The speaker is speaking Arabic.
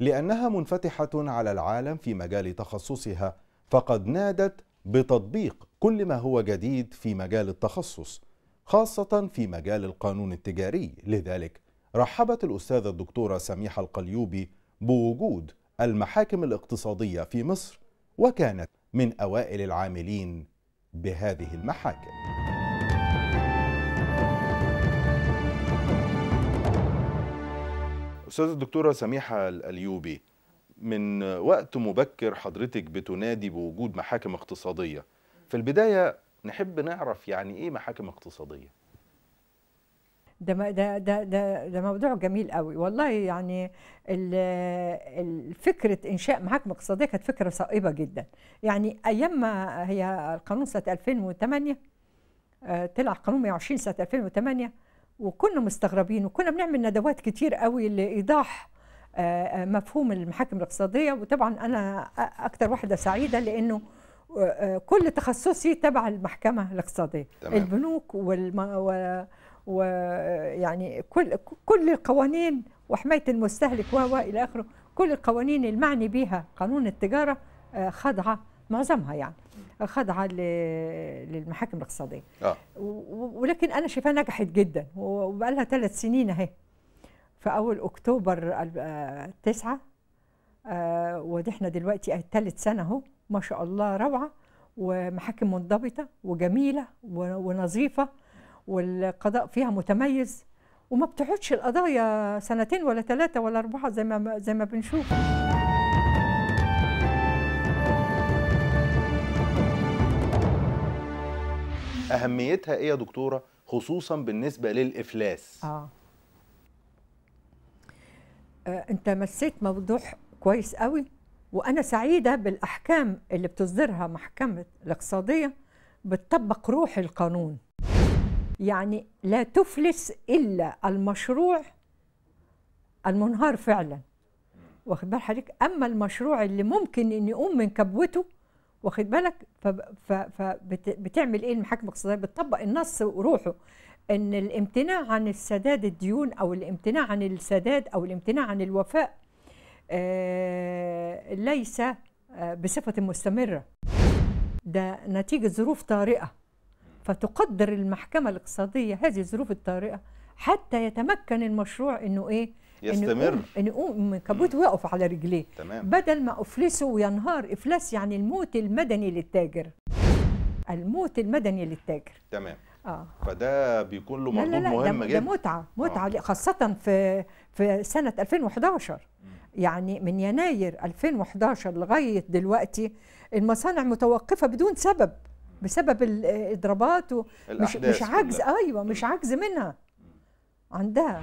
لأنها منفتحة على العالم في مجال تخصصها فقد نادت بتطبيق كل ما هو جديد في مجال التخصص خاصة في مجال القانون التجاري. لذلك رحبت الأستاذة الدكتورة سميحة القليوبي بوجود المحاكم الاقتصادية في مصر وكانت من أوائل العاملين بهذه المحاكم. أستاذة الدكتورة سميحة الأليوبي من وقت مبكر حضرتك بتنادي بوجود محاكم اقتصادية في البداية نحب نعرف يعني إيه محاكم اقتصادية؟ ده ده ده ده, ده موضوع جميل قوي. والله يعني فكرة إنشاء محاكم اقتصادية كانت فكرة صائبة جدا. يعني أيام ما هي القانون سنة 2008 آه، طلع قانون 120 سنة 2008 وكنا مستغربين وكنا بنعمل ندوات كتير قوي لإيضاح آه، آه، مفهوم المحاكم الاقتصادية. وطبعا أنا أكتر واحدة سعيدة لأنه آه، كل تخصصي تبع المحكمة الاقتصادية. تمام. البنوك والم... و... ويعني كل كل القوانين وحماية المستهلك و إلى آخره كل القوانين المعني بها قانون التجارة خاضعة. معظمها يعني. خاضعه للمحاكم الاقتصادية. آه. ولكن أنا شايفاها نجحت جدا وبقى لها ثلاث سنين أهي. في أول أكتوبر آه، تسعة آه، ودي إحنا دلوقتي ثالث سنة أهو ما شاء الله روعة ومحاكم منضبطة وجميلة ونظيفة والقضاء فيها متميز وما بتقعدش القضايا سنتين ولا ثلاثة ولا أربعة زي ما زي ما بنشوف. أهميتها إيه يا دكتورة؟ خصوصا بالنسبة للإفلاس. آه. آه، أنت مسيت موضوع كويس قوي وأنا سعيدة بالأحكام اللي بتصدرها محكمة الاقتصادية بتطبق روح القانون. يعني لا تفلس إلا المشروع المنهار فعلا. واخد بال حضرتك؟ أما المشروع اللي ممكن ان يقوم من كبوته واخد بالك؟ فبتعمل إيه المحاكم الاقتصادية؟ بتطبق النص وروحه إن الامتناع عن السداد الديون أو الامتناع عن السداد أو الامتناع عن الوفاء آه، ليس آه، بصفة مستمرة. ده نتيجة ظروف طارئة. فتقدر المحكمة الاقتصادية هذه الظروف الطارئة حتى يتمكن المشروع إنه إيه؟ يستمر. إنه يقوم كبوته ويقف على رجليه. تمام. بدل ما أفلسه وينهار إفلاس يعني الموت المدني للتاجر. الموت المدني للتاجر. تمام. آه. فده بيكون له مردود مهم ده, جدا. ده متعة متعه خاصة في في سنة 2011 يعني من يناير 2011 لغاية دلوقتي المصانع متوقفة بدون سبب بسبب الإضرابات ومش مش عجز. أيوه مش عجز منها. عندها.